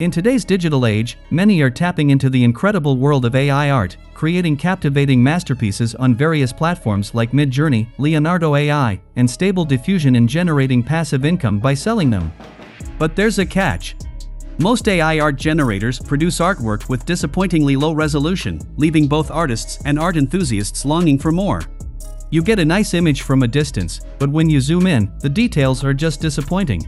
In today's digital age, many are tapping into the incredible world of AI art, creating captivating masterpieces on various platforms like Midjourney, Leonardo AI, and Stable Diffusion and generating passive income by selling them. But there's a catch. Most AI art generators produce artwork with disappointingly low resolution, leaving both artists and art enthusiasts longing for more. You get a nice image from a distance, but when you zoom in, the details are just disappointing.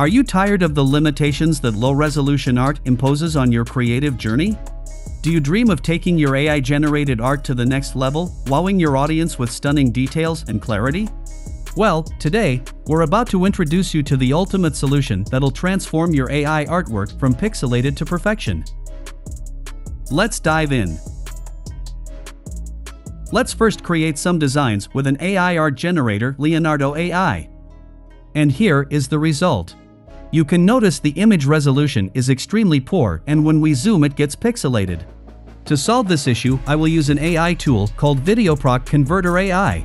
Are you tired of the limitations that low-resolution art imposes on your creative journey? Do you dream of taking your AI-generated art to the next level, wowing your audience with stunning details and clarity? Well, today, we're about to introduce you to the ultimate solution that'll transform your AI artwork from pixelated to perfection. Let's dive in. Let's first create some designs with an AI art generator Leonardo AI. And here is the result. You can notice the image resolution is extremely poor and when we zoom it gets pixelated. To solve this issue, I will use an AI tool called VideoProc Converter AI.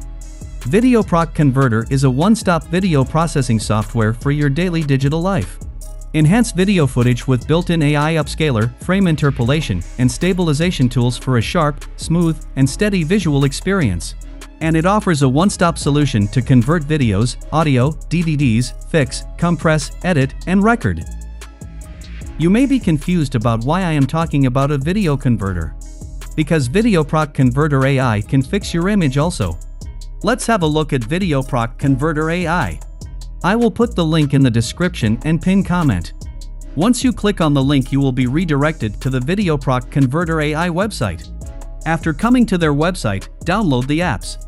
VideoProc Converter is a one-stop video processing software for your daily digital life. Enhance video footage with built-in AI upscaler, frame interpolation, and stabilization tools for a sharp, smooth, and steady visual experience and it offers a one-stop solution to convert videos, audio, DVDs, fix, compress, edit, and record. You may be confused about why I am talking about a video converter. Because VideoProc Converter AI can fix your image also. Let's have a look at VideoProc Converter AI. I will put the link in the description and pin comment. Once you click on the link you will be redirected to the VideoProc Converter AI website. After coming to their website, download the apps.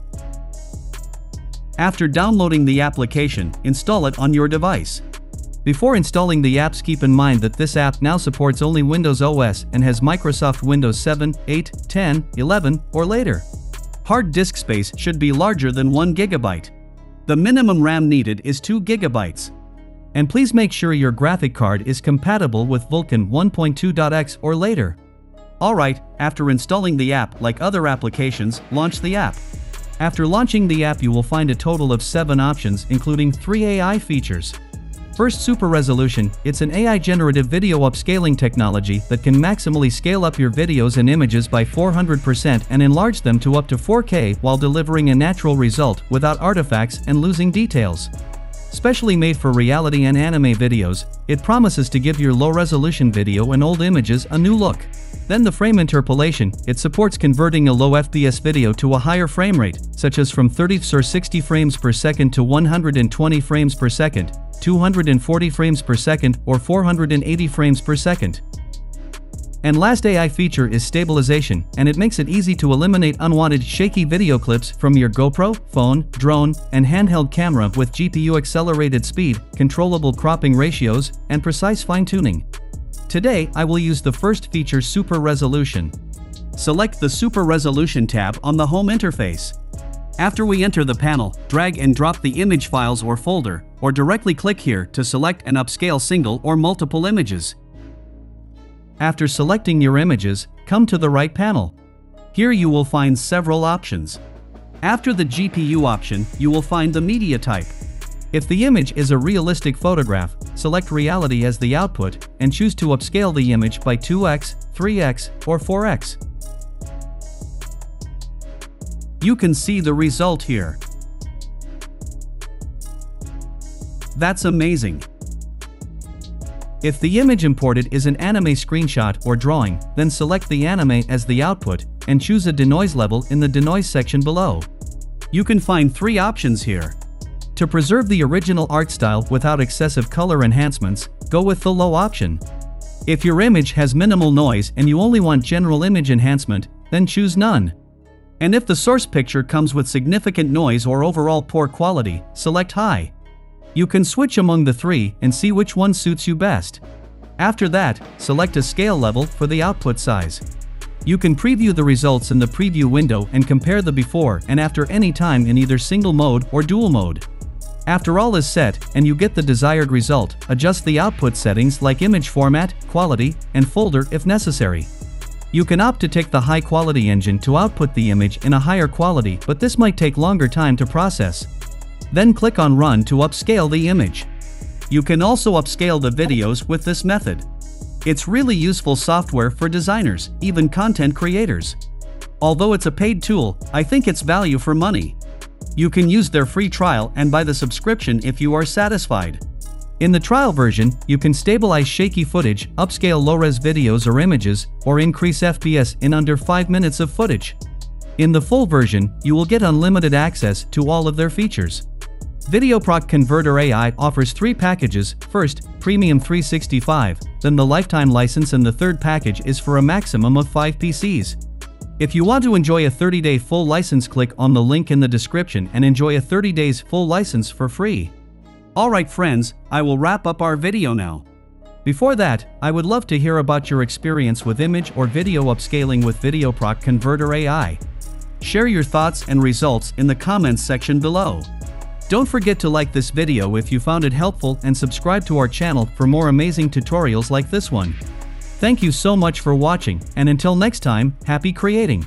After downloading the application, install it on your device. Before installing the apps keep in mind that this app now supports only Windows OS and has Microsoft Windows 7, 8, 10, 11, or later. Hard disk space should be larger than 1 GB. The minimum RAM needed is 2 GB. And please make sure your graphic card is compatible with Vulkan 1.2.x or later. Alright, after installing the app like other applications, launch the app. After launching the app you will find a total of 7 options including 3 AI features. First Super Resolution, it's an AI generative video upscaling technology that can maximally scale up your videos and images by 400% and enlarge them to up to 4K while delivering a natural result without artifacts and losing details. Specially made for reality and anime videos, it promises to give your low-resolution video and old images a new look. Then the frame interpolation, it supports converting a low FPS video to a higher frame rate, such as from 30 or 60 frames per second to 120 frames per second, 240 frames per second, or 480 frames per second. And last AI feature is stabilization, and it makes it easy to eliminate unwanted shaky video clips from your GoPro, phone, drone, and handheld camera with GPU accelerated speed, controllable cropping ratios, and precise fine-tuning. Today, I will use the first feature Super Resolution. Select the Super Resolution tab on the home interface. After we enter the panel, drag and drop the image files or folder, or directly click here to select and upscale single or multiple images. After selecting your images, come to the right panel. Here you will find several options. After the GPU option, you will find the media type. If the image is a realistic photograph, select reality as the output and choose to upscale the image by 2x, 3x, or 4x. You can see the result here. That's amazing. If the image imported is an anime screenshot or drawing, then select the anime as the output and choose a denoise level in the denoise section below. You can find three options here. To preserve the original art style without excessive color enhancements, go with the low option. If your image has minimal noise and you only want general image enhancement, then choose none. And if the source picture comes with significant noise or overall poor quality, select high. You can switch among the three and see which one suits you best. After that, select a scale level for the output size. You can preview the results in the preview window and compare the before and after any time in either single mode or dual mode. After all is set and you get the desired result, adjust the output settings like image format, quality, and folder if necessary. You can opt to take the high quality engine to output the image in a higher quality but this might take longer time to process. Then click on Run to upscale the image. You can also upscale the videos with this method. It's really useful software for designers, even content creators. Although it's a paid tool, I think it's value for money. You can use their free trial and buy the subscription if you are satisfied. In the trial version, you can stabilize shaky footage, upscale low-res videos or images, or increase FPS in under 5 minutes of footage. In the full version, you will get unlimited access to all of their features. VideoProc Converter AI offers three packages, first, Premium 365, then the lifetime license and the third package is for a maximum of 5 PCs. If you want to enjoy a 30-day full license click on the link in the description and enjoy a 30 days full license for free. Alright friends, I will wrap up our video now. Before that, I would love to hear about your experience with image or video upscaling with VideoProc Converter AI. Share your thoughts and results in the comments section below. Don't forget to like this video if you found it helpful and subscribe to our channel for more amazing tutorials like this one. Thank you so much for watching and until next time, happy creating!